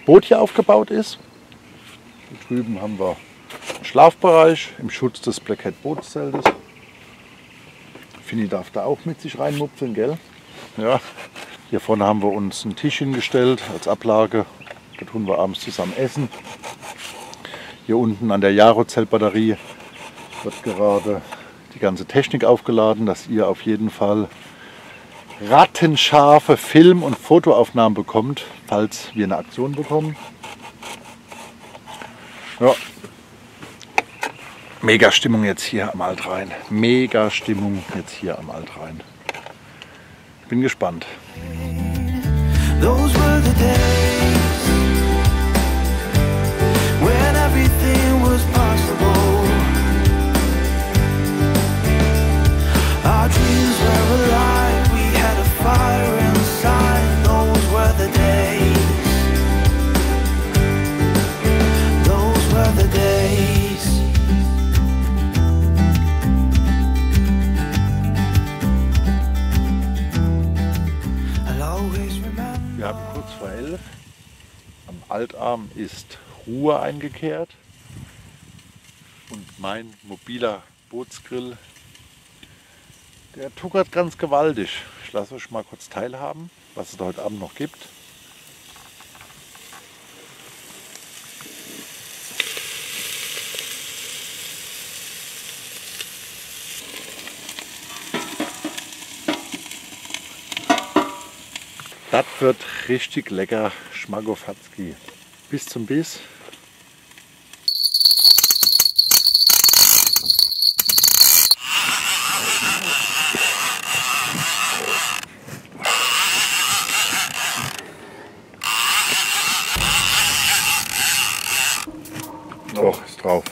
Boot hier aufgebaut ist. Hier drüben haben wir einen Schlafbereich im Schutz des Black Hat Bootszeltes. Fini darf da auch mit sich reinmupfeln, gell? Ja. Hier vorne haben wir uns einen Tisch hingestellt als Ablage. Da tun wir abends zusammen essen. Hier unten an der Jaro-Zeltbatterie wird gerade die ganze Technik aufgeladen, dass ihr auf jeden Fall rattenscharfe Film- und Fotoaufnahmen bekommt, falls wir eine Aktion bekommen. Ja. Mega Stimmung jetzt hier am Altrhein. Mega Stimmung jetzt hier am Altrhein. Bin gespannt. Those were the days Altarm ist Ruhe eingekehrt. Und mein mobiler Bootsgrill, der tuckert ganz gewaltig. Ich lasse euch mal kurz teilhaben, was es heute Abend noch gibt. Das wird richtig lecker Schmagofatzki. Bis zum Biss. Och, ist drauf.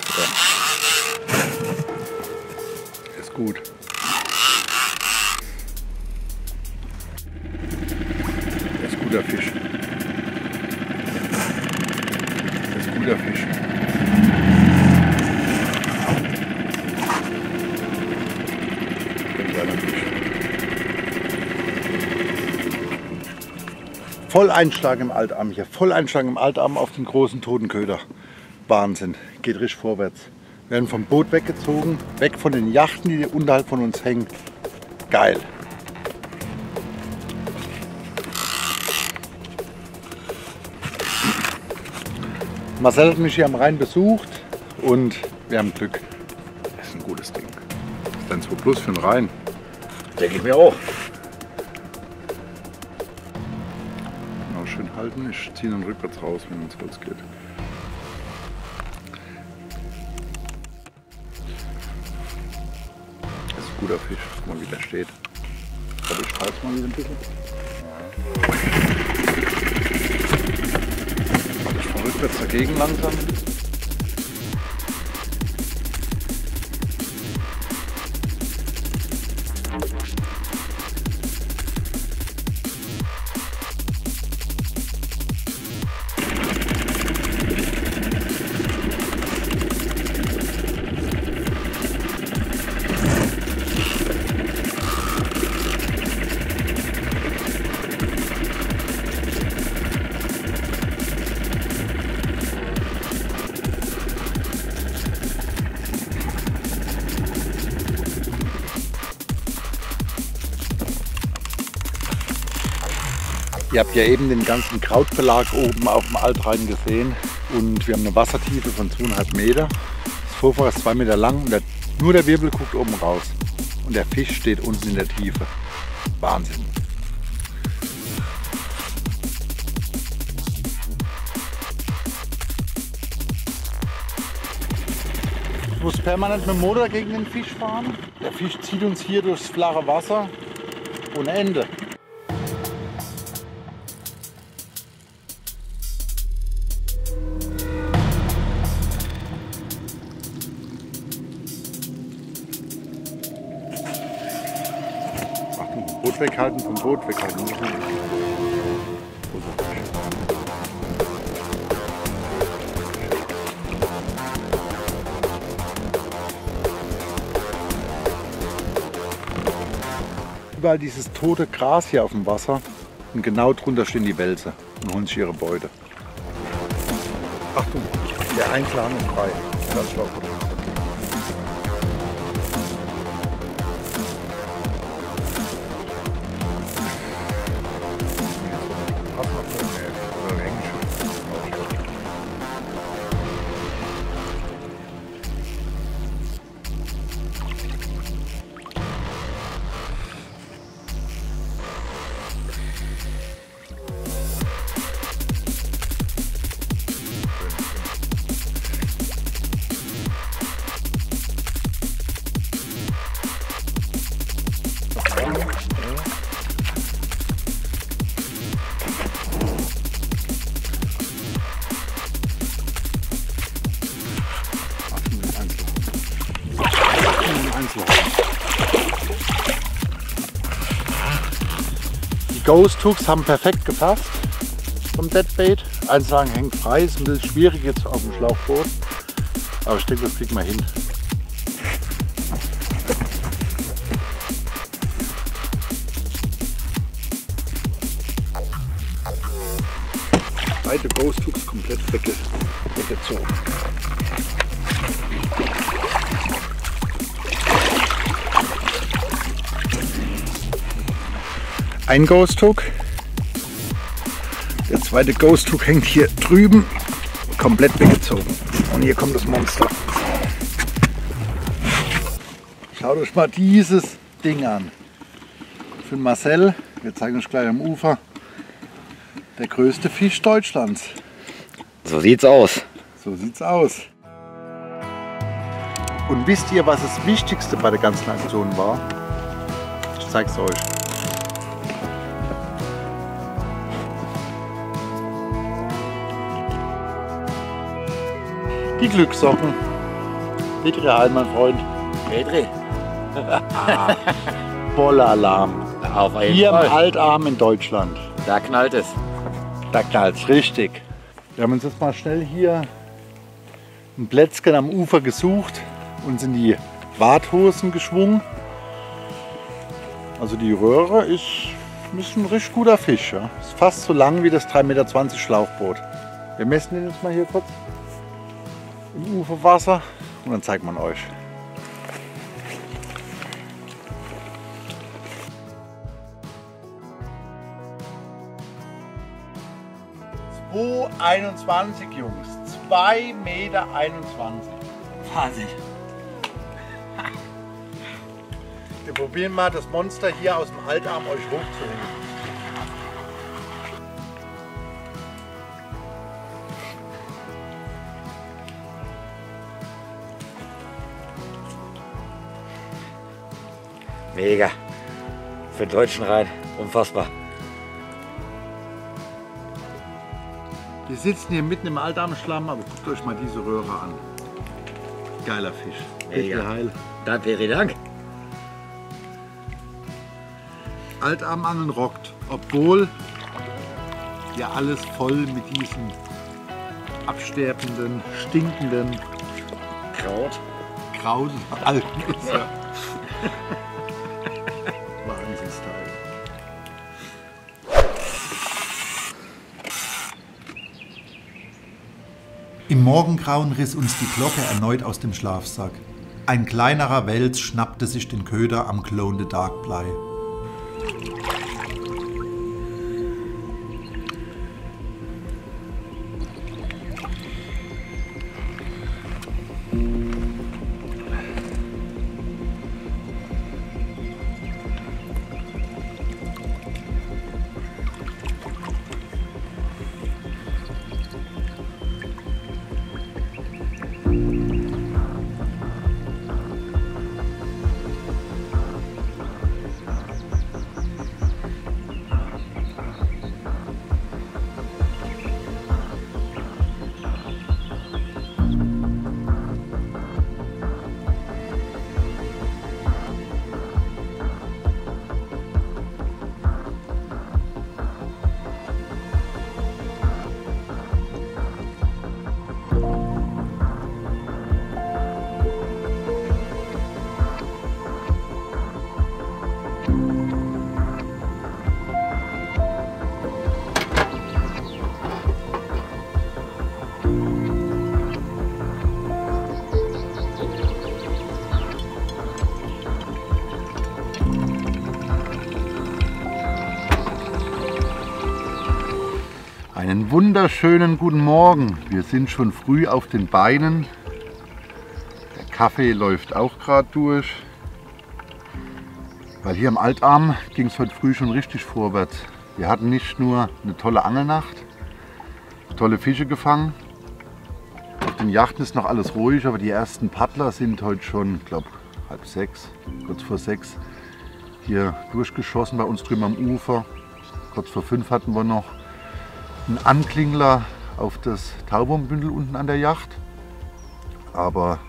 Volleinschlag im Altarm hier. Volleinschlag im Altarm auf den großen Totenköder. Wahnsinn. Geht richtig vorwärts. Wir werden vom Boot weggezogen. Weg von den Yachten, die unterhalb von uns hängen. Geil. Marcel hat mich hier am Rhein besucht und wir haben Glück. Das ist ein gutes Ding. Das ist ein 2 Plus für den Rhein. Denke ich mir auch. Ich ziehe dann rückwärts raus, wenn ins Holz geht. guter Fisch. Guck mal, wie der steht. Aber ich reiß mal wieder ein bisschen. Ich mal rückwärts dagegen langsam. Ihr habt ja eben den ganzen Krautbelag oben auf dem Altrhein gesehen und wir haben eine Wassertiefe von 2,5 Meter. Das Vorfach ist 2 Meter lang und der, nur der Wirbel guckt oben raus. Und der Fisch steht unten in der Tiefe. Wahnsinn. Ich muss permanent mit dem Motor gegen den Fisch fahren. Der Fisch zieht uns hier durchs flache Wasser ohne Ende. Vom Boot weghalten. Fisch. Überall dieses tote Gras hier auf dem Wasser und genau drunter stehen die Wälse und holen sich ihre Beute. Achtung, der Einklang ist frei. Das war gut. Ghost Hooks haben perfekt gepasst vom Deadbait. Einzelhaken hängt frei, ist ein bisschen schwierig jetzt auf dem Schlauchboot. Aber ich denke, das kriegt man hin. Ein Ghost Hook. Der zweite Ghost Hook hängt hier drüben komplett weggezogen. Und hier kommt das Monster. Schaut euch mal dieses Ding an. Für Marcel, wir zeigen euch gleich am Ufer, der größte Fisch Deutschlands. So sieht's aus. So sieht's aus. Und wisst ihr, was das Wichtigste bei der ganzen Aktion war? Ich zeig's euch. Die Glückssocken. Petri mein Freund. Petri, Vollalarm. auf jeden Hier im Fall. Altarm in Deutschland. Da knallt es. Da knallt's richtig. Wir haben uns jetzt mal schnell hier ein Plätzchen am Ufer gesucht und sind die Warthosen geschwungen. Also die Röhre ist, ist ein richtig guter Fisch. Ja. Ist fast so lang wie das 3,20 Meter Schlauchboot. Wir messen den jetzt mal hier kurz im Uferwasser und dann zeigt man euch. Wo 21 Jungs, 2,21 Meter. Wahnsinn. Wir probieren mal das Monster hier aus dem Altarm euch hochzuhängen. Mega. Für den deutschen Rhein unfassbar. Wir sitzen hier mitten im Altarmschlamm, aber guckt euch mal diese Röhre an. Geiler Fisch. Mega. Heil. Danke, Peri, Dank. Altarmangeln rockt, obwohl ja alles voll mit diesen absterbenden, stinkenden, Kraut. grauen Algen ist. Ja. Im Morgengrauen riss uns die Glocke erneut aus dem Schlafsack. Ein kleinerer Wels schnappte sich den Köder am Clone the Dark Blei. Wunderschönen guten Morgen. Wir sind schon früh auf den Beinen. Der Kaffee läuft auch gerade durch. Weil hier im Altarm ging es heute früh schon richtig vorwärts. Wir hatten nicht nur eine tolle Angelnacht, tolle Fische gefangen. Auf den Yachten ist noch alles ruhig, aber die ersten Paddler sind heute schon, ich glaube, halb sechs, kurz vor sechs, hier durchgeschossen bei uns drüben am Ufer. Kurz vor fünf hatten wir noch einen Anklingler auf das Taubombündel unten an der Yacht. Aber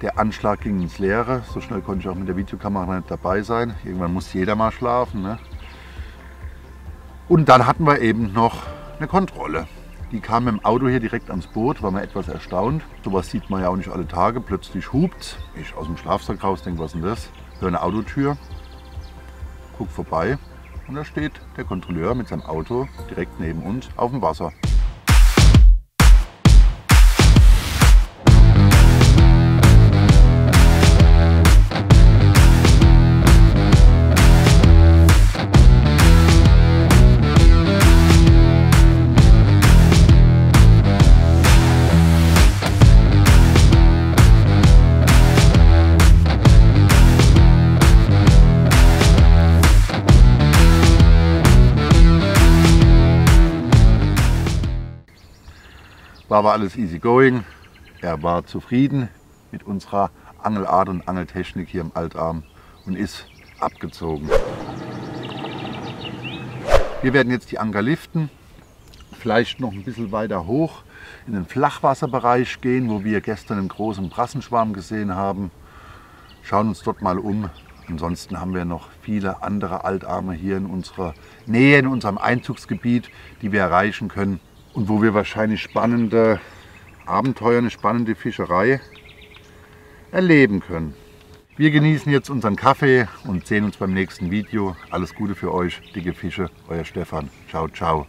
der Anschlag ging ins Leere. So schnell konnte ich auch mit der Videokamera nicht dabei sein. Irgendwann muss jeder mal schlafen. Ne? Und dann hatten wir eben noch eine Kontrolle. Die kam dem Auto hier direkt ans Boot, war mir etwas erstaunt. Sowas sieht man ja auch nicht alle Tage. Plötzlich hupt. Ich aus dem Schlafsack raus, denke, was ist denn das? Höre eine Autotür, guck vorbei und da steht der Kontrolleur mit seinem Auto direkt neben uns auf dem Wasser. War aber alles easy going. Er war zufrieden mit unserer Angelart und Angeltechnik hier im Altarm und ist abgezogen. Wir werden jetzt die Anker liften, vielleicht noch ein bisschen weiter hoch in den Flachwasserbereich gehen, wo wir gestern einen großen Brassenschwarm gesehen haben. Schauen uns dort mal um. Ansonsten haben wir noch viele andere Altarme hier in unserer Nähe, in unserem Einzugsgebiet, die wir erreichen können und wo wir wahrscheinlich spannende Abenteuer, eine spannende Fischerei erleben können. Wir genießen jetzt unseren Kaffee und sehen uns beim nächsten Video. Alles Gute für euch, dicke Fische, euer Stefan. Ciao, ciao.